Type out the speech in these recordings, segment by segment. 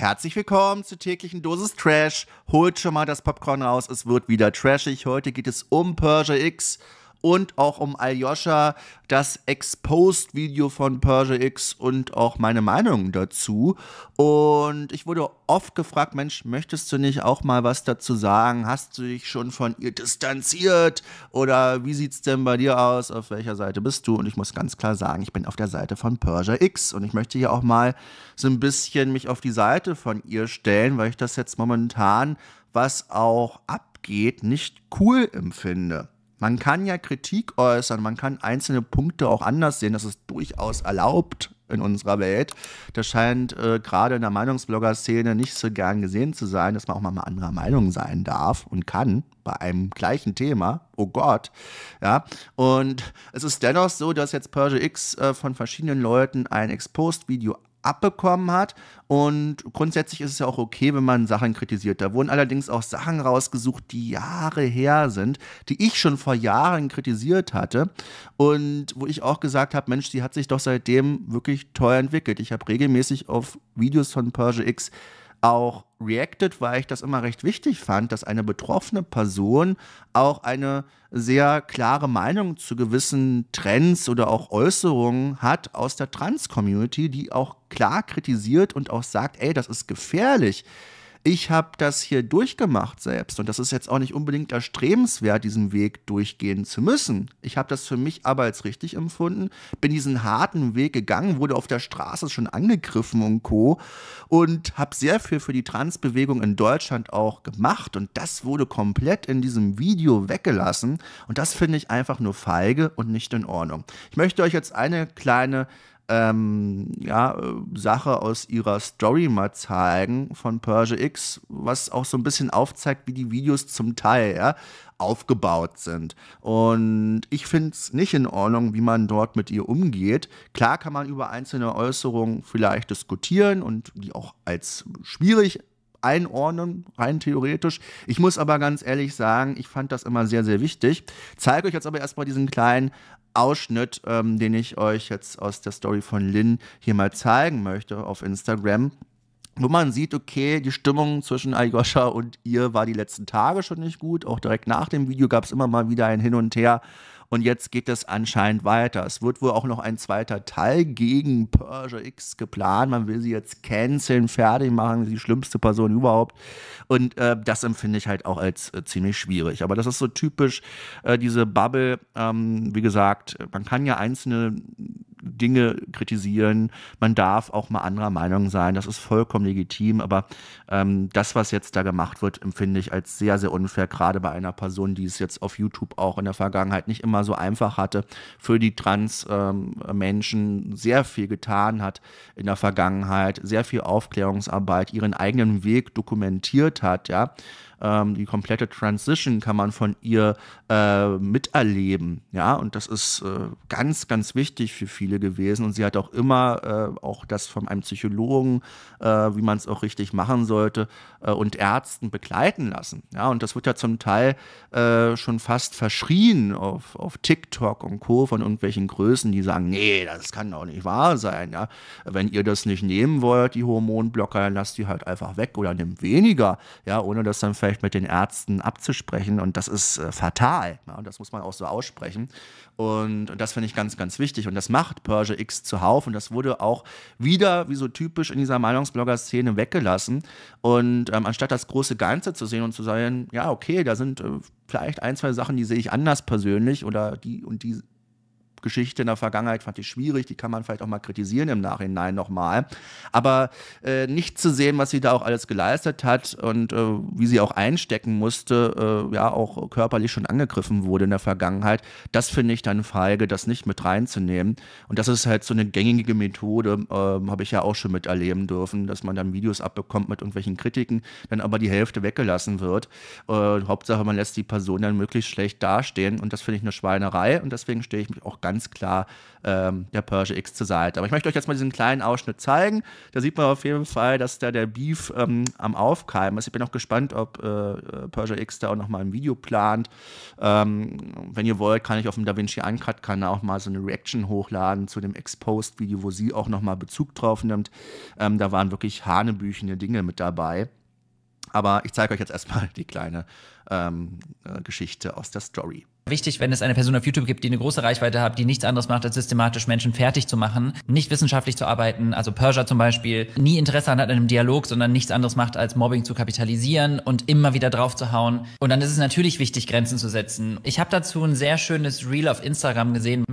Herzlich willkommen zur täglichen Dosis Trash. Holt schon mal das Popcorn raus, es wird wieder trashig. Heute geht es um Persia X und auch um Aljoscha, das Exposed-Video von Persia X und auch meine Meinung dazu. Und ich wurde oft gefragt, Mensch, möchtest du nicht auch mal was dazu sagen? Hast du dich schon von ihr distanziert? Oder wie sieht es denn bei dir aus? Auf welcher Seite bist du? Und ich muss ganz klar sagen, ich bin auf der Seite von Persia X. Und ich möchte hier auch mal so ein bisschen mich auf die Seite von ihr stellen, weil ich das jetzt momentan, was auch abgeht, nicht cool empfinde. Man kann ja Kritik äußern, man kann einzelne Punkte auch anders sehen, das ist durchaus erlaubt in unserer Welt. Das scheint äh, gerade in der Meinungsblogger-Szene nicht so gern gesehen zu sein, dass man auch mal anderer Meinung sein darf und kann bei einem gleichen Thema. Oh Gott. Ja. Und es ist dennoch so, dass jetzt Persia X äh, von verschiedenen Leuten ein Exposed-Video abbekommen hat. Und grundsätzlich ist es ja auch okay, wenn man Sachen kritisiert. Da wurden allerdings auch Sachen rausgesucht, die Jahre her sind, die ich schon vor Jahren kritisiert hatte. Und wo ich auch gesagt habe, Mensch, die hat sich doch seitdem wirklich toll entwickelt. Ich habe regelmäßig auf Videos von Persia X auch reacted, weil ich das immer recht wichtig fand, dass eine betroffene Person auch eine sehr klare Meinung zu gewissen Trends oder auch Äußerungen hat aus der Trans-Community, die auch klar kritisiert und auch sagt, ey, das ist gefährlich ich habe das hier durchgemacht selbst und das ist jetzt auch nicht unbedingt erstrebenswert, diesen Weg durchgehen zu müssen. Ich habe das für mich aber als richtig empfunden, bin diesen harten Weg gegangen, wurde auf der Straße schon angegriffen und co. und habe sehr viel für die Transbewegung in Deutschland auch gemacht und das wurde komplett in diesem Video weggelassen und das finde ich einfach nur feige und nicht in Ordnung. Ich möchte euch jetzt eine kleine ähm, ja, Sache aus ihrer Story mal zeigen von Persia X, was auch so ein bisschen aufzeigt, wie die Videos zum Teil ja, aufgebaut sind. Und ich finde es nicht in Ordnung, wie man dort mit ihr umgeht. Klar kann man über einzelne Äußerungen vielleicht diskutieren und die auch als schwierig einordnen, rein theoretisch. Ich muss aber ganz ehrlich sagen, ich fand das immer sehr, sehr wichtig. Zeige euch jetzt aber erstmal diesen kleinen Ausschnitt, ähm, den ich euch jetzt aus der Story von Lynn hier mal zeigen möchte auf Instagram wo man sieht, okay, die Stimmung zwischen Aljoscha und ihr war die letzten Tage schon nicht gut. Auch direkt nach dem Video gab es immer mal wieder ein Hin und Her. Und jetzt geht es anscheinend weiter. Es wird wohl auch noch ein zweiter Teil gegen Persia X geplant. Man will sie jetzt canceln, fertig machen, die schlimmste Person überhaupt. Und äh, das empfinde ich halt auch als äh, ziemlich schwierig. Aber das ist so typisch, äh, diese Bubble. Ähm, wie gesagt, man kann ja einzelne Dinge kritisieren. Man darf auch mal anderer Meinung sein. Das ist vollkommen legitim. Aber ähm, das, was jetzt da gemacht wird, empfinde ich als sehr, sehr unfair, gerade bei einer Person, die es jetzt auf YouTube auch in der Vergangenheit nicht immer so einfach hatte, für die Trans-Menschen ähm, sehr viel getan hat in der Vergangenheit, sehr viel Aufklärungsarbeit, ihren eigenen Weg dokumentiert hat, ja ähm, die komplette Transition kann man von ihr äh, miterleben. Ja, und das ist äh, ganz, ganz wichtig für viele gewesen. Und sie hat auch immer äh, auch das von einem Psychologen, äh, wie man es auch richtig machen sollte, äh, und Ärzten begleiten lassen. Ja, und das wird ja zum Teil äh, schon fast verschrien auf, auf TikTok und Co. von irgendwelchen Größen, die sagen, nee, das kann doch nicht wahr sein. Ja, wenn ihr das nicht nehmen wollt, die Hormonblocker, lasst die halt einfach weg oder nimmt weniger. Ja, ohne dass dann vielleicht vielleicht mit den Ärzten abzusprechen und das ist äh, fatal. Ja, und das muss man auch so aussprechen. Und, und das finde ich ganz, ganz wichtig. Und das macht Persia X zuhauf und das wurde auch wieder, wie so typisch in dieser Meinungsblogger-Szene, weggelassen. Und ähm, anstatt das große Ganze zu sehen und zu sagen, ja, okay, da sind äh, vielleicht ein, zwei Sachen, die sehe ich anders persönlich oder die und die Geschichte in der Vergangenheit fand ich schwierig, die kann man vielleicht auch mal kritisieren im Nachhinein nochmal. Aber äh, nicht zu sehen, was sie da auch alles geleistet hat und äh, wie sie auch einstecken musste, äh, ja, auch körperlich schon angegriffen wurde in der Vergangenheit, das finde ich dann feige, das nicht mit reinzunehmen. Und das ist halt so eine gängige Methode, ähm, habe ich ja auch schon miterleben dürfen, dass man dann Videos abbekommt mit irgendwelchen Kritiken, dann aber die Hälfte weggelassen wird. Äh, Hauptsache, man lässt die Person dann möglichst schlecht dastehen und das finde ich eine Schweinerei und deswegen stehe ich mich auch ganz ganz klar ähm, der Persia X zur Seite. Aber ich möchte euch jetzt mal diesen kleinen Ausschnitt zeigen. Da sieht man auf jeden Fall, dass da der Beef ähm, am Aufkeimen ist. Ich bin auch gespannt, ob äh, Persia X da auch nochmal ein Video plant. Ähm, wenn ihr wollt, kann ich auf dem DaVinci Uncut-Kanal auch mal so eine Reaction hochladen zu dem Exposed-Video, wo sie auch nochmal Bezug drauf nimmt. Ähm, da waren wirklich hanebüchene Dinge mit dabei. Aber ich zeige euch jetzt erstmal die kleine ähm, äh, Geschichte aus der Story. Wichtig, wenn es eine Person auf YouTube gibt, die eine große Reichweite hat, die nichts anderes macht, als systematisch Menschen fertig zu machen, nicht wissenschaftlich zu arbeiten, also Persia zum Beispiel, nie Interesse an einem Dialog, sondern nichts anderes macht, als Mobbing zu kapitalisieren und immer wieder drauf zu hauen. Und dann ist es natürlich wichtig, Grenzen zu setzen. Ich habe dazu ein sehr schönes Reel auf Instagram gesehen.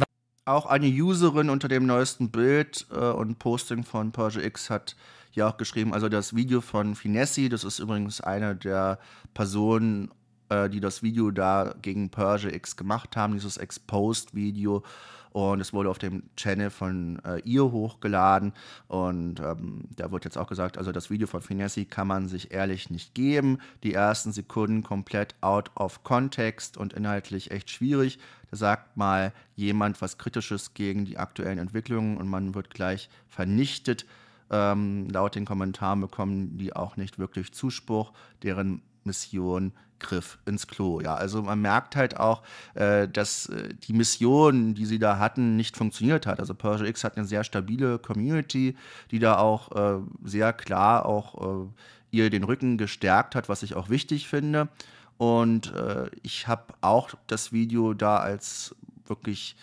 Auch eine Userin unter dem neuesten Bild äh, und Posting von Persia X hat ja auch geschrieben, also das Video von Finessi, das ist übrigens eine der Personen, äh, die das Video da gegen Persia X gemacht haben, dieses Exposed-Video. Und es wurde auf dem Channel von äh, ihr hochgeladen. Und ähm, da wird jetzt auch gesagt, also das Video von Finessi kann man sich ehrlich nicht geben. Die ersten Sekunden komplett out of context und inhaltlich echt schwierig. Da sagt mal jemand was Kritisches gegen die aktuellen Entwicklungen und man wird gleich vernichtet. Ähm, laut den Kommentaren bekommen die auch nicht wirklich Zuspruch, deren Mission griff ins Klo. Ja, also man merkt halt auch, äh, dass äh, die Mission, die sie da hatten, nicht funktioniert hat. Also Persia X hat eine sehr stabile Community, die da auch äh, sehr klar auch äh, ihr den Rücken gestärkt hat, was ich auch wichtig finde. Und äh, ich habe auch das Video da als wirklich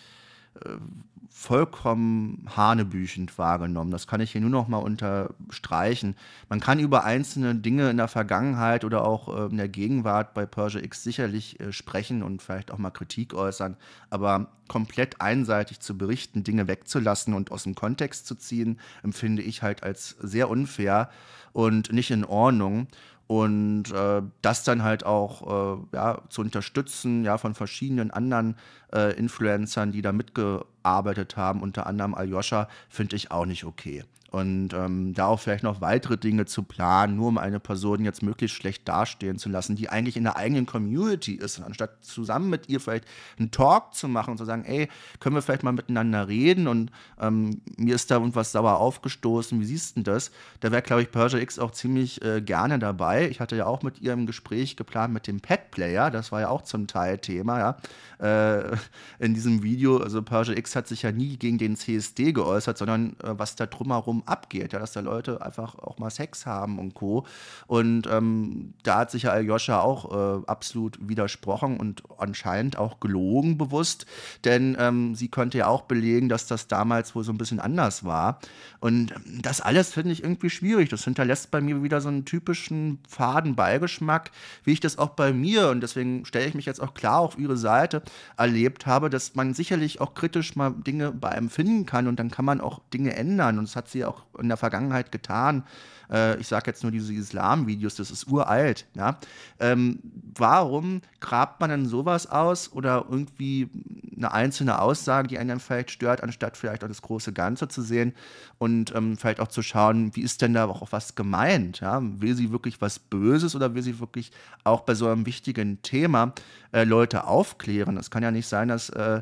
vollkommen hanebüchend wahrgenommen. Das kann ich hier nur noch mal unterstreichen. Man kann über einzelne Dinge in der Vergangenheit oder auch äh, in der Gegenwart bei Persia X sicherlich äh, sprechen und vielleicht auch mal Kritik äußern, aber komplett einseitig zu berichten, Dinge wegzulassen und aus dem Kontext zu ziehen, empfinde ich halt als sehr unfair und nicht in Ordnung und äh, das dann halt auch äh, ja, zu unterstützen, ja, von verschiedenen anderen äh, Influencern, die da mitgearbeitet haben, unter anderem Aljoscha, finde ich auch nicht okay. Und ähm, da auch vielleicht noch weitere Dinge zu planen, nur um eine Person jetzt möglichst schlecht dastehen zu lassen, die eigentlich in der eigenen Community ist, anstatt zusammen mit ihr vielleicht einen Talk zu machen und zu sagen, ey, können wir vielleicht mal miteinander reden und ähm, mir ist da irgendwas sauer aufgestoßen, wie siehst du das? Da wäre, glaube ich, Persia X auch ziemlich äh, gerne dabei. Ich hatte ja auch mit ihr ein Gespräch geplant mit dem Pet Player, das war ja auch zum Teil Thema, ja, äh, in diesem Video. Also Persia X hat sich ja nie gegen den CSD geäußert, sondern äh, was da drumherum abgeht, ja, dass da Leute einfach auch mal Sex haben und Co. Und ähm, da hat sich ja Aljoscha auch äh, absolut widersprochen und anscheinend auch gelogen bewusst, denn ähm, sie könnte ja auch belegen, dass das damals wohl so ein bisschen anders war. Und das alles finde ich irgendwie schwierig. Das hinterlässt bei mir wieder so einen typischen faden Beigeschmack, wie ich das auch bei mir, und deswegen stelle ich mich jetzt auch klar auf ihre Seite, erlebt habe, dass man sicherlich auch kritisch mal Dinge bei einem finden kann und dann kann man auch Dinge ändern. Und das hat sie auch in der Vergangenheit getan. Äh, ich sage jetzt nur diese Islam-Videos, das ist uralt. Ja? Ähm, warum grabt man denn sowas aus oder irgendwie eine einzelne Aussage, die einen dann vielleicht stört, anstatt vielleicht auch das große Ganze zu sehen und ähm, vielleicht auch zu schauen, wie ist denn da auch was gemeint? Ja? Will sie wirklich was Böses oder will sie wirklich auch bei so einem wichtigen Thema äh, Leute aufklären? Es kann ja nicht sein, dass äh,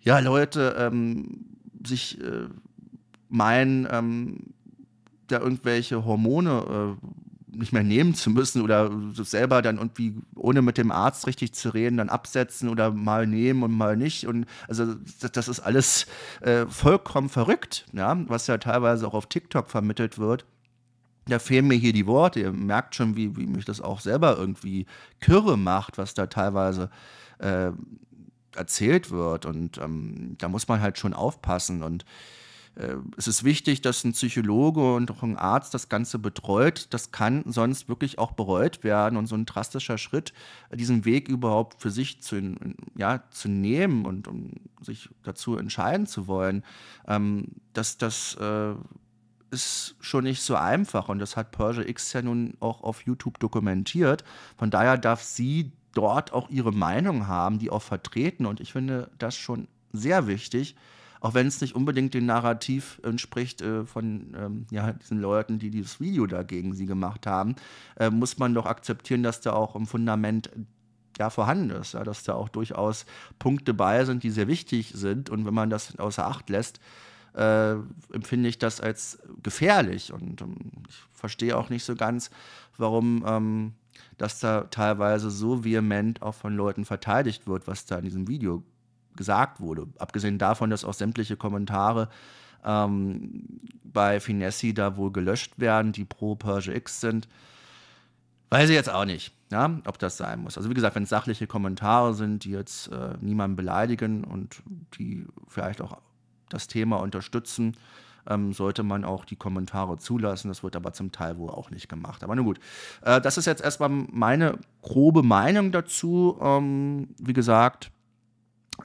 ja Leute ähm, sich äh, meinen, ähm, da irgendwelche Hormone äh, nicht mehr nehmen zu müssen oder selber dann irgendwie, ohne mit dem Arzt richtig zu reden, dann absetzen oder mal nehmen und mal nicht. Und also das, das ist alles äh, vollkommen verrückt, ja, was ja teilweise auch auf TikTok vermittelt wird. Da fehlen mir hier die Worte. Ihr merkt schon, wie, wie mich das auch selber irgendwie kürre macht, was da teilweise äh, erzählt wird. Und ähm, da muss man halt schon aufpassen. Und äh, es ist wichtig, dass ein Psychologe und auch ein Arzt das Ganze betreut. Das kann sonst wirklich auch bereut werden und so ein drastischer Schritt, diesen Weg überhaupt für sich zu, ja, zu nehmen und um sich dazu entscheiden zu wollen, ähm, dass das äh, ist schon nicht so einfach und das hat Persia X ja nun auch auf YouTube dokumentiert. Von daher darf sie dort auch ihre Meinung haben, die auch vertreten und ich finde das schon sehr wichtig, auch wenn es nicht unbedingt dem Narrativ entspricht äh, von ähm, ja, diesen Leuten, die dieses Video da gegen sie gemacht haben, äh, muss man doch akzeptieren, dass da auch im Fundament ja, vorhanden ist, ja, dass da auch durchaus Punkte bei sind, die sehr wichtig sind. Und wenn man das außer Acht lässt, äh, empfinde ich das als gefährlich. Und ähm, ich verstehe auch nicht so ganz, warum ähm, das da teilweise so vehement auch von Leuten verteidigt wird, was da in diesem Video gesagt wurde. Abgesehen davon, dass auch sämtliche Kommentare ähm, bei Finessi da wohl gelöscht werden, die pro Persia X sind. Weiß ich jetzt auch nicht, ja, ob das sein muss. Also wie gesagt, wenn es sachliche Kommentare sind, die jetzt äh, niemanden beleidigen und die vielleicht auch das Thema unterstützen, ähm, sollte man auch die Kommentare zulassen. Das wird aber zum Teil wohl auch nicht gemacht. Aber nun gut, äh, das ist jetzt erstmal meine grobe Meinung dazu. Ähm, wie gesagt,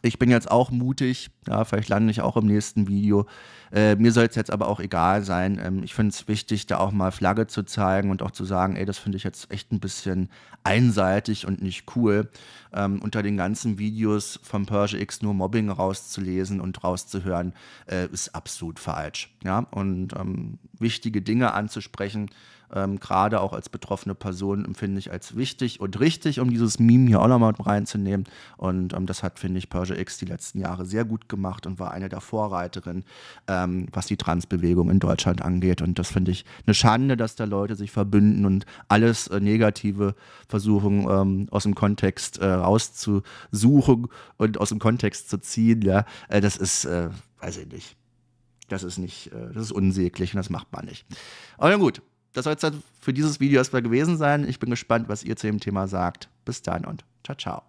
ich bin jetzt auch mutig, ja, vielleicht lande ich auch im nächsten Video. Äh, mir soll es jetzt aber auch egal sein. Ähm, ich finde es wichtig, da auch mal Flagge zu zeigen und auch zu sagen, ey, das finde ich jetzt echt ein bisschen einseitig und nicht cool, ähm, unter den ganzen Videos von Persia X nur Mobbing rauszulesen und rauszuhören, äh, ist absolut falsch. Ja, und ähm, wichtige Dinge anzusprechen, ähm, gerade auch als betroffene Person empfinde ich als wichtig und richtig, um dieses Meme hier auch nochmal reinzunehmen. Und ähm, das hat, finde ich, Persia X die letzten Jahre sehr gut gemacht und war eine der Vorreiterinnen, ähm, was die Transbewegung in Deutschland angeht. Und das finde ich eine Schande, dass da Leute sich verbünden und alles äh, Negative versuchen, ähm, aus dem Kontext äh, rauszusuchen und aus dem Kontext zu ziehen. Ja, äh, das ist, äh, weiß ich nicht. Das ist nicht, äh, das ist unsäglich und das macht man nicht. Aber gut, das soll es dann für dieses Video erstmal gewesen sein. Ich bin gespannt, was ihr zu dem Thema sagt. Bis dann und ciao, ciao.